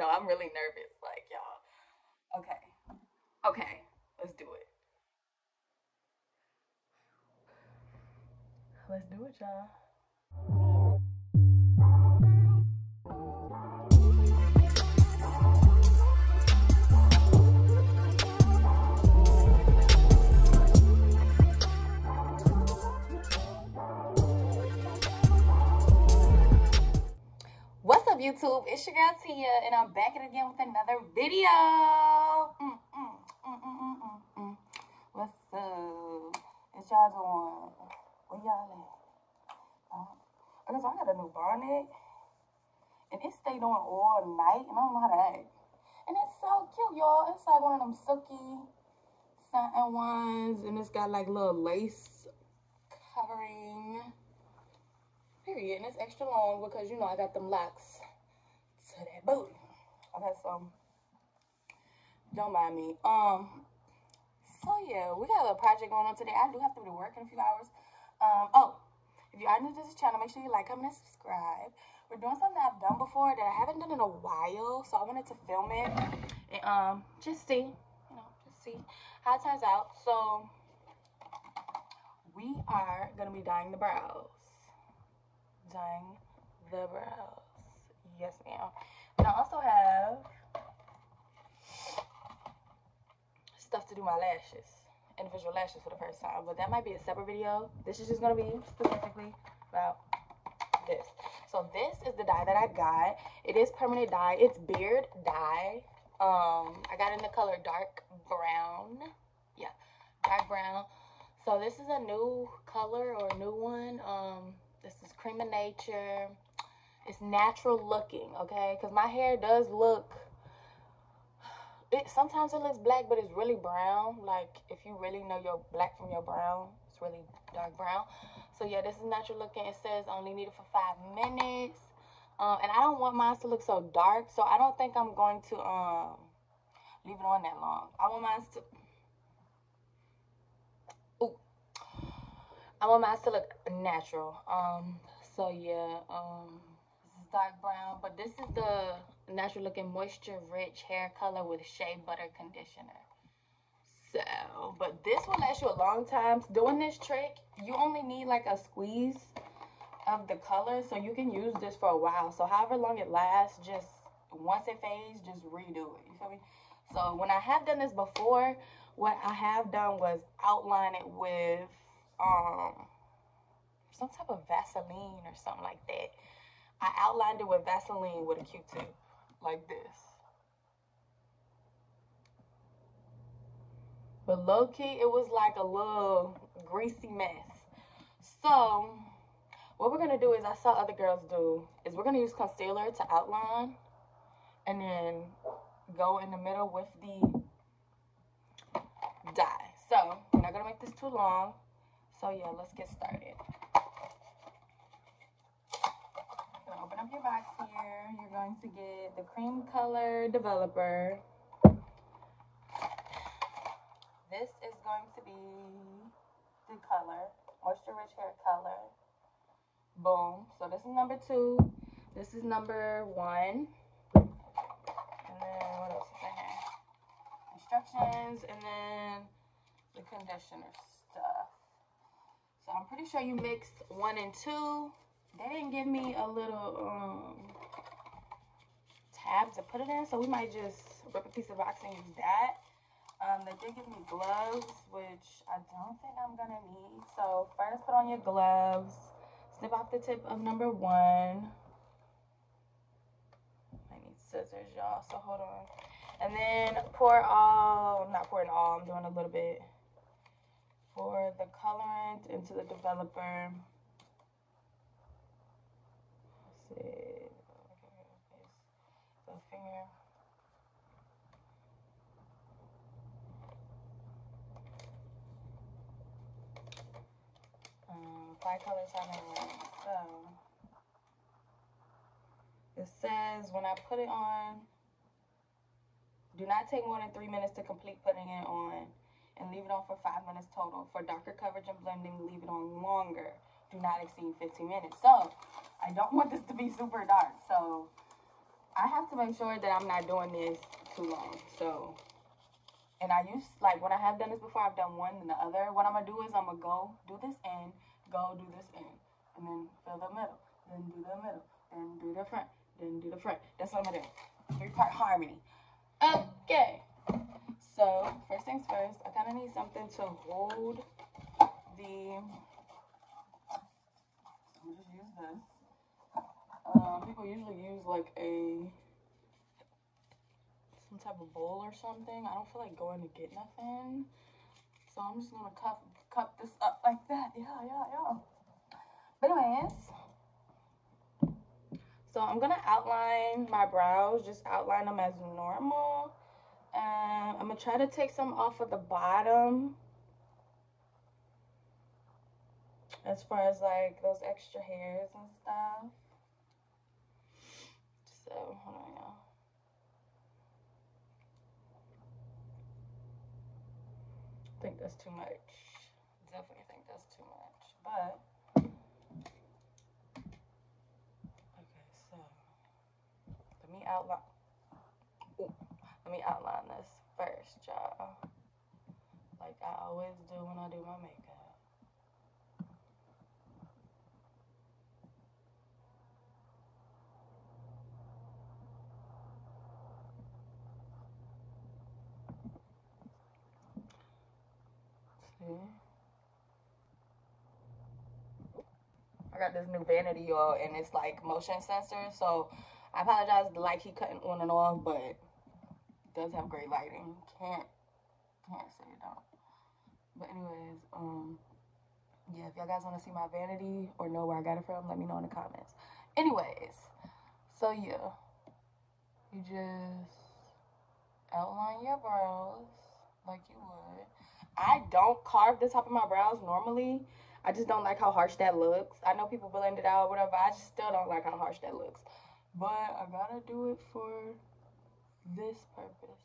no, I'm really nervous. Like, y'all. Okay. Okay. Let's do it. Let's do it, y'all. Up, YouTube? It's your girl Tia, and I'm back at again with another video. Mm, mm, mm, mm, mm, mm, mm. What's up? It's y'all doing? Where y'all at? Oh, I I got a new bonnet, and it stayed on all night, and I don't know how to act. And it's so cute, y'all. It's like one of them silky satin ones, and it's got like little lace covering. Period. And it's extra long because you know I got them locks to that booty. Okay, so don't mind me. Um so yeah, we got a little project going on today. I do have to be to work in a few hours. Um oh, if you are new to this channel, make sure you like, comment, and subscribe. We're doing something I've done before that I haven't done in a while, so I wanted to film it and um just see, you know, just see how it turns out. So we are gonna be dyeing the brows dyeing the brows. Yes, ma'am. I also have stuff to do my lashes, individual lashes for the first time, but that might be a separate video. This is just gonna be specifically about this. So this is the dye that I got. It is permanent dye. It's beard dye. Um, I got in the color dark brown. Yeah, dark brown. So this is a new color or a new one. Um, this is Creme of Nature. It's natural looking, okay? Because my hair does look. It sometimes it looks black, but it's really brown. Like if you really know your black from your brown, it's really dark brown. So yeah, this is natural looking. It says only need it for five minutes. Um, and I don't want mine to look so dark, so I don't think I'm going to um leave it on that long. I want mine to. I want mine to look natural. Um, so yeah, um, dark brown, but this is the natural looking moisture rich hair color with shea butter conditioner. So, but this will last you a long time. Doing this trick, you only need like a squeeze of the color, so you can use this for a while. So however long it lasts, just once it fades, just redo it. You feel me? So when I have done this before, what I have done was outline it with um some type of Vaseline or something like that. I outlined it with Vaseline with a Q-tip, like this. But low key, it was like a little greasy mess. So, what we're gonna do is I saw other girls do is we're gonna use concealer to outline, and then go in the middle with the dye. So, we're not gonna make this too long. So yeah, let's get started. Open your box here. You're going to get the cream color developer. This is going to be the color, moisture rich hair color. Boom. So this is number two. This is number one. And then what else is in here? Instructions and then the conditioner stuff. So I'm pretty sure you mixed one and two. They didn't give me a little um, tab to put it in, so we might just rip a piece of box and use that. Um, they did give me gloves, which I don't think I'm gonna need. So first put on your gloves. Snip off the tip of number one. I need scissors, y'all, so hold on. And then pour all, not pouring all, I'm doing a little bit for the colorant into the developer. Let's. The finger. Five colors it. So it says when I put it on, do not take more than three minutes to complete putting it on and leave it on for five minutes total. For darker coverage and blending, leave it on longer. Do not exceed 15 minutes. So, I don't want this to be super dark. So, I have to make sure that I'm not doing this too long. So, and I use, like, when I have done this before, I've done one and the other. What I'm to do is I'm to go do this end, go do this end, and then fill the middle, then do the middle, then do the front, then do the front. That's what I'm to do. Three-part harmony. Okay. So, first things first, I kind of need something to hold the, this. Um, people usually use like a some type of bowl or something. I don't feel like going to get nothing. So I'm just gonna cup cup this up like that. Yeah, yeah, yeah. But anyways, so I'm gonna outline my brows, just outline them as normal. And I'm gonna try to take some off of the bottom. As far as like those extra hairs and stuff. So, hold on, y'all. I think that's too much. Definitely think that's too much. But, okay, so, let me outline, let me outline this first, y'all. Like I always do when I do my makeup. I got this new vanity, y'all, and it's like motion sensor. So I apologize the light keep cutting on and off, but it does have great lighting. Can't can't say it don't. But anyways, um yeah, if y'all guys want to see my vanity or know where I got it from, let me know in the comments. Anyways, so yeah. You just outline your brows like you would. I don't carve the top of my brows normally. I just don't like how harsh that looks. I know people blend it out, whatever. I just still don't like how harsh that looks. But I gotta do it for this purpose.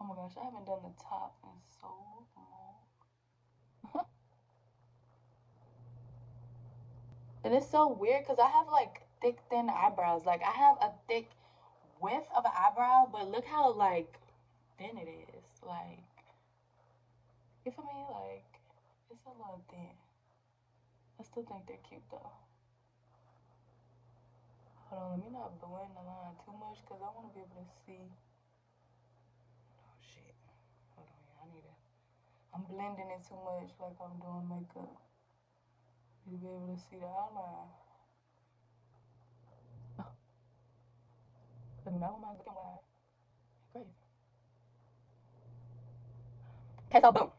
Oh my gosh, I haven't done the top in so long. and it's so weird because I have like thick, thin eyebrows. Like I have a thick width of an eyebrow, but look how like thin it is. Like you feel me? Like, it's a little thin. I still think they're cute though. Hold on, let me not blend the line too much because I want to be able to see. Oh shit. Hold on, yeah, I need to. I'm blending it too much like I'm doing makeup. You be able to see the outline. Oh. Look, now I'm looking wide. Crazy. Okay, so boom.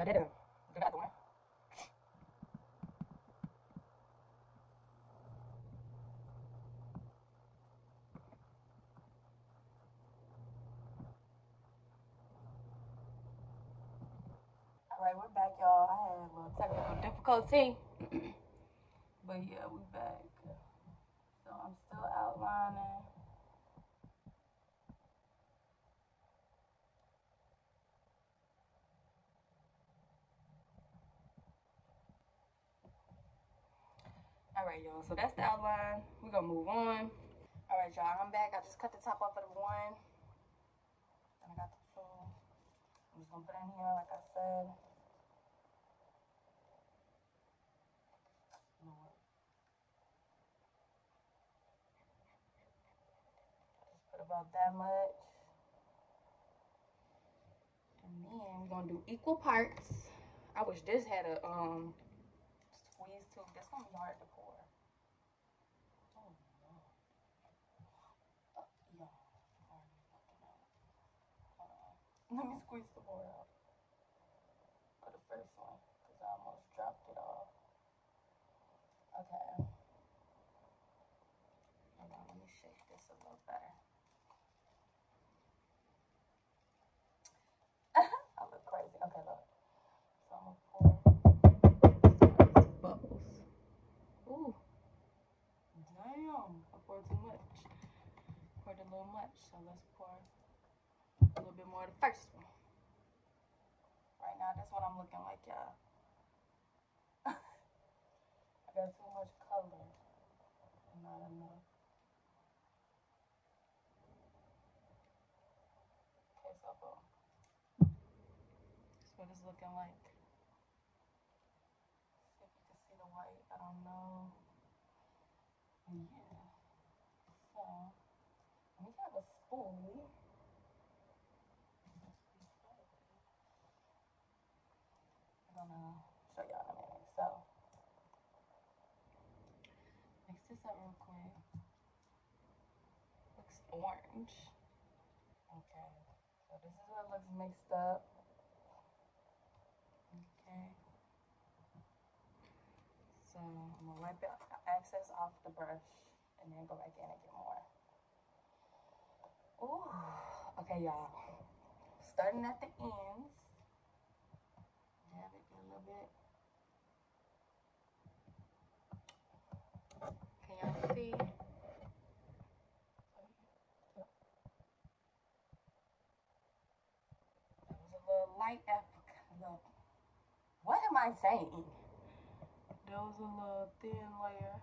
Got it. Got that one. All right, we're back, y'all. I had a little technical difficulty, but yeah, we back. So I'm still outlining. All right, y'all. So that's the outline. We're gonna move on. All right, y'all. I'm back. I just cut the top off of the one. And I got the two. I'm just gonna put it in here, like I said. Just put about that much. And then we're gonna do equal parts. I wish this had a um squeeze too. This gonna be hard to Let me squeeze the board out for the first one because I almost dropped it off. Okay. Hold on, let me shake this a little better. I look crazy. Okay, look. So I'm gonna pour bubbles. Ooh. Damn. I poured too much. Poured a little much, so let's pour a little bit more the first one. Right now, that's what I'm looking like, y'all. I got too much color not enough. Okay, so boom. That's what it's looking like. See if you can see the white. I don't know. Yeah. So we have a spool. I'm gonna show y'all in a minute. So mix this up real quick. Looks orange. Okay. So this is what looks mixed up. Okay. So I'm gonna wipe the excess off the brush and then go back in and get more. Ooh. Okay, y'all. Starting at the ends. Dab it a little bit. Can y'all see? That was What am I saying? That was a little thin layer.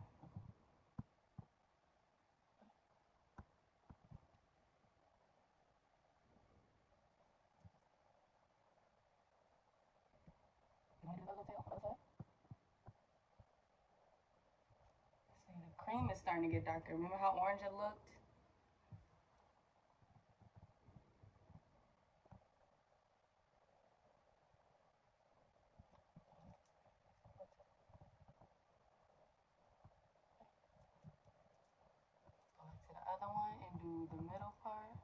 You want to do the other tail? Other side? See, the cream is starting to get darker. Remember how orange it looked? Go back to the other one and do the middle part.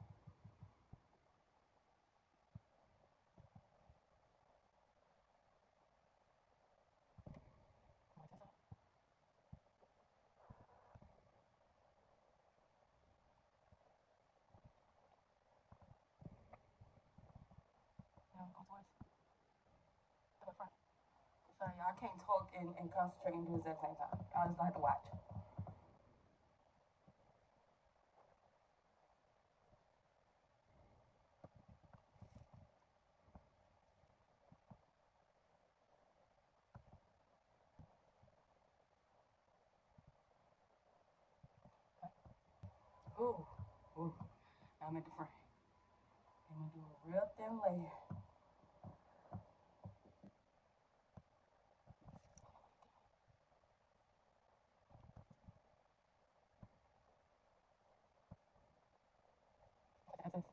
No, go towards to the front. Sorry, I can't talk and, and concentrate and do this at the same time. Y'all just gonna have to watch. Ooh, ooh. Now I'm at the front. I'm gonna do a real thin layer. That's it.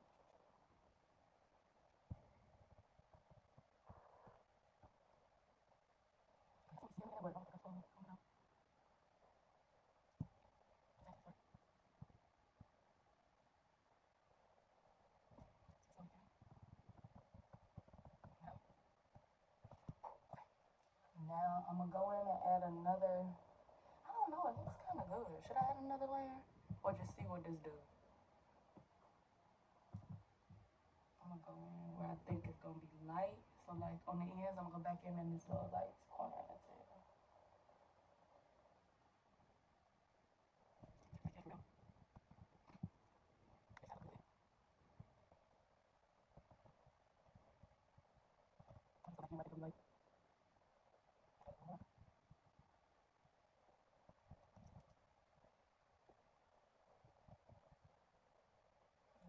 Now I'm gonna go in and add another. I don't know. It looks kind of good. Should I add another layer or just see what this do? I'm gonna go in where I think it's gonna be light. So like on the ends, I'm gonna go back in in this little light corner of the table. Like,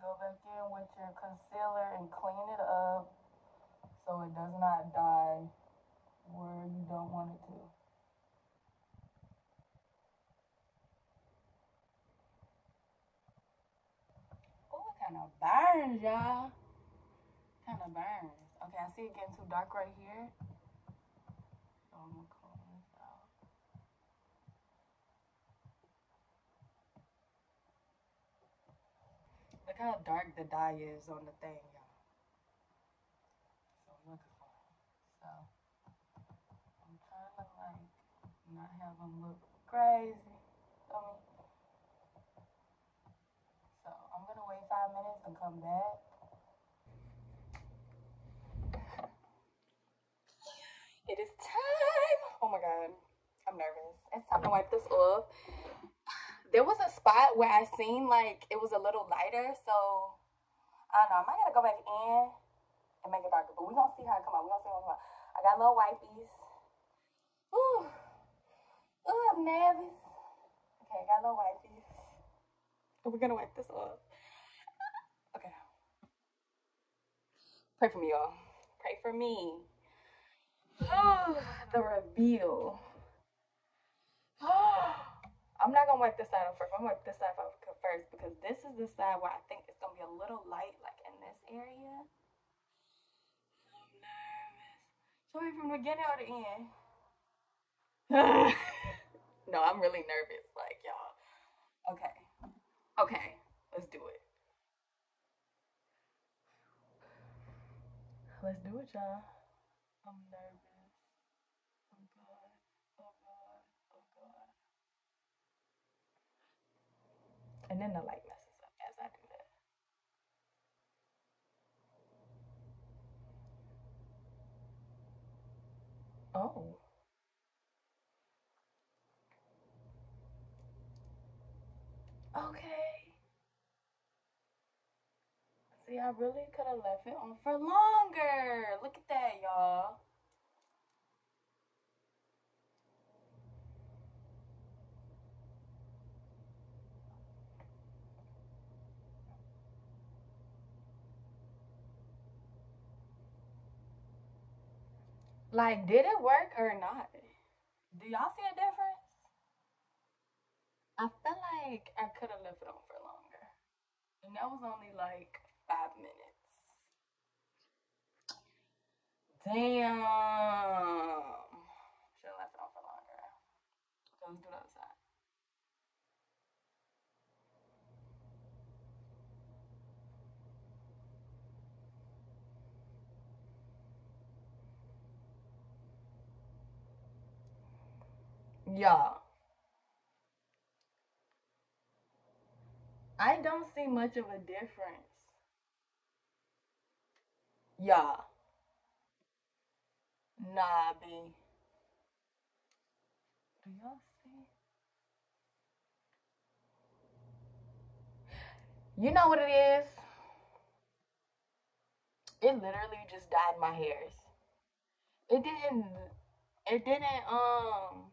Go back in with your concealer and clean it up so it does not die where you don't want it to. Oh, it kind of burns, y'all. Kind of burns. Okay, I see it getting too dark right here. So I'm gonna call this out. Look how dark the dye is on the thing, y'all. So I'm looking for it. So I'm trying to like not have them look crazy. Feel me? So I'm gonna wait five minutes and come back. It is time. Oh my god, I'm nervous. It's time to wipe this off. There was a spot where I seen like it was a little lighter, so I don't know. I might gotta go back in and make it darker, but we gonna see how it come out. We gonna see how it come out. I got little wipies. Whew. Oh, I'm nervous. Okay, got a little wipe this. Oh, we're gonna wipe this off. Okay. Pray for me, y'all. Pray for me. Oh, the reveal. I'm not gonna wipe this side off first. I'm gonna wipe this side off first because this is the side where I think it's gonna be a little light, like in this area. I'm nervous. So wait from the beginning or the end? no, I'm really nervous. Like y'all. Okay. Okay. Let's do it. Let's do it, y'all. I'm nervous. Oh God. Oh God. Oh God. And then the light messes up as I do that. Oh. Okay. See, I really could have left it on for longer. Look at that, y'all. Like, did it work or not? Do y'all see a difference? I feel like I could have left it on for longer. And that was only like five minutes. Damn. Should have left it on for longer. Let's do the other side. Y'all. I don't see much of a difference. Y'all. Nah, B. Do y'all see? You know what it is? It literally just dyed my hairs. It didn't it didn't um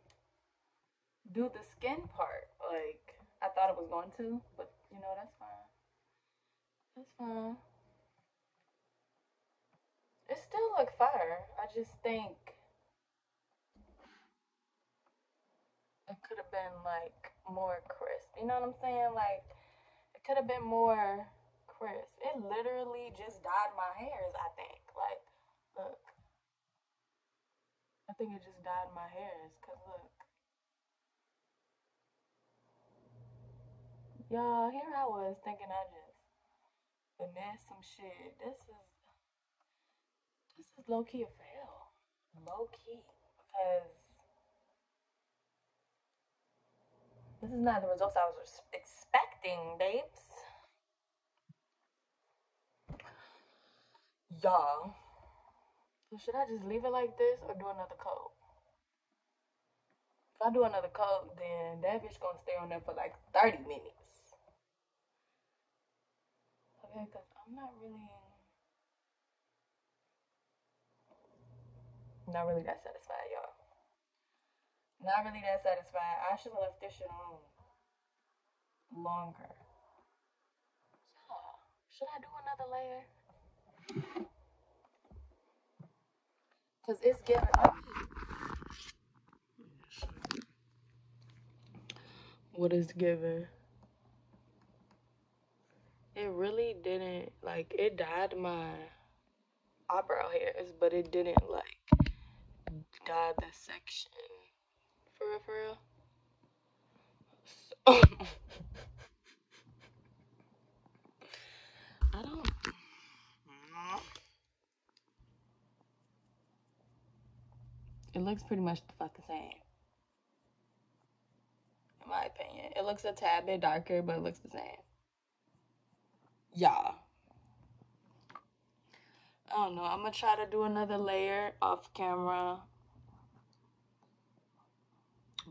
do the skin part like I thought it was going to, but you know that's fine. That's fine. It still look fire. I just think it could have been like more crisp. You know what I'm saying? Like it could have been more crisp. It literally just dyed my hairs, I think. Like, look. I think it just dyed my hairs, cause look. Y'all, here I was thinking I just finesse some shit. This is this is low key a fail. Low key. Because this is not the results I was expecting, babes. Y'all. So should I just leave it like this or do another coat? If I do another coat, then that bitch gonna stay on there for like 30 minutes. Okay, because I'm not really not really that satisfied, y'all. Not really that satisfied. I should have left this shit on longer. Yeah. Should I do another layer? Cause it's giving. What is given? It really didn't like it dyed my eyebrow hairs, but it didn't like dye the section. For real, for real. So, I don't. It looks pretty much the fucking same, in my opinion. It looks a tad bit darker, but it looks the same. Yeah. I don't know. I'm gonna try to do another layer off camera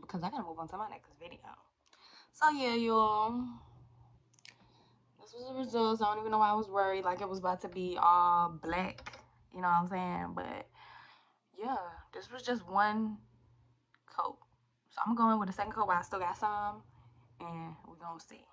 because I gotta move on to my next video. So yeah, y'all. This was the results. I don't even know why I was worried, like it was about to be all black. You know what I'm saying? But yeah, this was just one coat. So I'm going with the second coat while I still got some. And we're to see.